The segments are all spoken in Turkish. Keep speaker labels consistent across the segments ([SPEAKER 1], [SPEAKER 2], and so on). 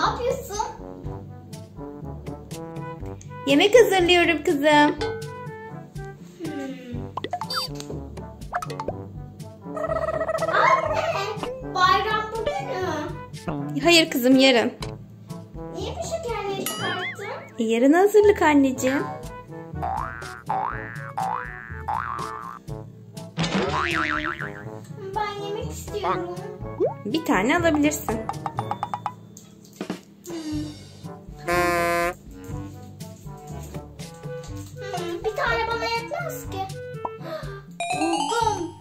[SPEAKER 1] yapıyorsun?
[SPEAKER 2] Yemek hazırlıyorum kızım.
[SPEAKER 1] Hmm. Anne, bayram bugün mü?
[SPEAKER 2] Hayır kızım yarın.
[SPEAKER 1] Niye bu şekerleri çıkarttın?
[SPEAKER 2] E, yarın hazırlık anneciğim.
[SPEAKER 1] Ben yemek istiyorum.
[SPEAKER 2] Bir tane alabilirsin.
[SPEAKER 1] Bana yetmez ki. Buldum.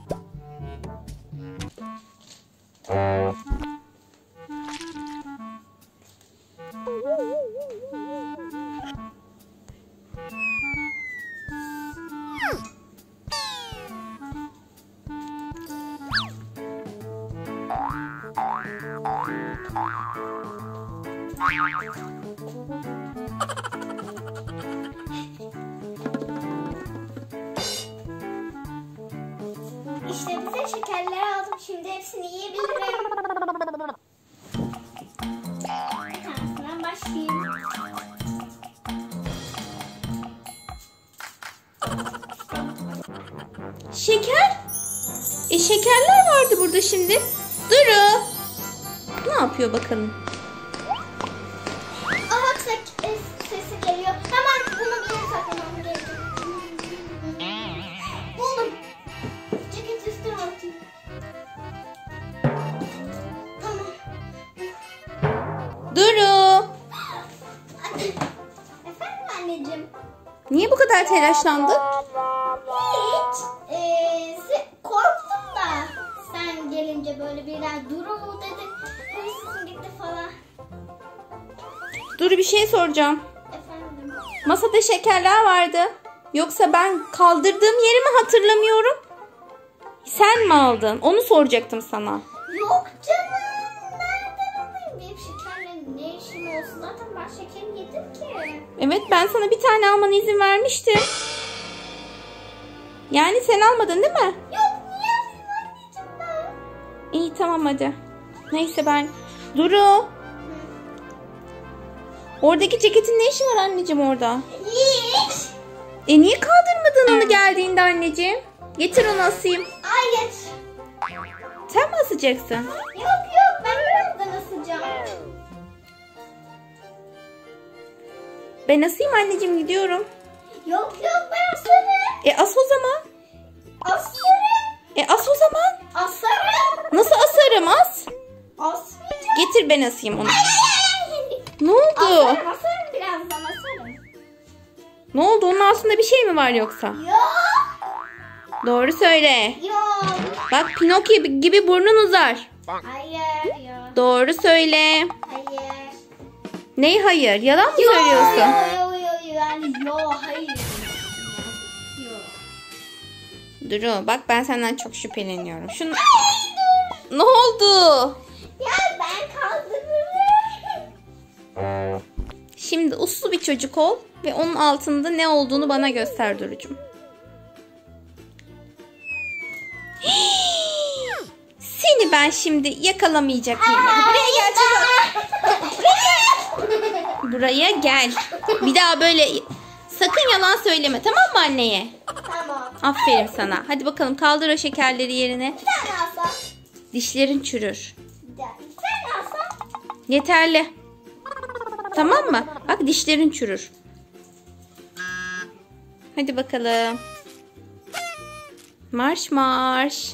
[SPEAKER 1] İşte Şimdi hepsini yiyebilirim. Bir.
[SPEAKER 2] Şeker? E şekerler vardı burada şimdi. Duru. Ne yapıyor bakalım?
[SPEAKER 1] Anneciğim.
[SPEAKER 2] Niye bu kadar telaşlandın?
[SPEAKER 1] Hiç. Ee, korktum da sen gelince böyle birden duru dedi. Hırsızın gitti falan.
[SPEAKER 2] Duru bir şey soracağım.
[SPEAKER 1] Efendim.
[SPEAKER 2] Masada şekerler vardı. Yoksa ben kaldırdığım yeri mi hatırlamıyorum? Sen mi aldın? Onu soracaktım sana.
[SPEAKER 1] Yok canım. Ben şekeri yedim ki.
[SPEAKER 2] Evet ben sana bir tane almana izin vermiştim. Yani sen almadın değil mi?
[SPEAKER 1] Yok niye alayım anneciğim ben?
[SPEAKER 2] İyi tamam hadi. Neyse ben... Duru. Oradaki ceketin ne işi var anneciğim orada?
[SPEAKER 1] Hiç.
[SPEAKER 2] E niye kaldırmadın onu geldiğinde anneciğim? Getir onu asayım.
[SPEAKER 1] Hayır.
[SPEAKER 2] Sen mi asacaksın?
[SPEAKER 1] Yok Ben
[SPEAKER 2] asayım anneciğim gidiyorum.
[SPEAKER 1] Yok yok ben asarım.
[SPEAKER 2] E as o zaman.
[SPEAKER 1] Asarım.
[SPEAKER 2] E as o zaman.
[SPEAKER 1] Asarım.
[SPEAKER 2] Nasıl asarım as?
[SPEAKER 1] Asmayacağım.
[SPEAKER 2] Getir ben asayım onu. Ne oldu?
[SPEAKER 1] Asarım asarım birazdan asarım.
[SPEAKER 2] Ne oldu? Onun altında bir şey mi var yoksa?
[SPEAKER 1] Yok.
[SPEAKER 2] Doğru söyle.
[SPEAKER 1] Yok.
[SPEAKER 2] Bak Pinokyo gibi burnun uzar.
[SPEAKER 1] Hayır yok.
[SPEAKER 2] Doğru söyle.
[SPEAKER 1] Hayır.
[SPEAKER 2] Ney hayır? Yalan mı
[SPEAKER 1] Yo
[SPEAKER 2] söylüyorsun?
[SPEAKER 1] yo yo yo yani yo hayır. Yo.
[SPEAKER 2] Duru bak ben senden çok şüpheleniyorum. Şunu... Ne oldu?
[SPEAKER 1] Ya ben kaldırırım.
[SPEAKER 2] Şimdi uslu bir çocuk ol ve onun altında ne olduğunu bana göster Duru'cum. Seni ben şimdi yakalamayacak mıyım? Buraya gel. Buraya gel. Bir daha böyle sakın yalan söyleme tamam mı anneye?
[SPEAKER 1] tamam.
[SPEAKER 2] Aferin sana. Hadi bakalım kaldır o şekerleri yerine.
[SPEAKER 1] Bir tane alsam.
[SPEAKER 2] Dişlerin çürür.
[SPEAKER 1] Bir tane alsam.
[SPEAKER 2] Yeterli. Tamam mı? Bak dişlerin çürür. Hadi bakalım. Marş marş.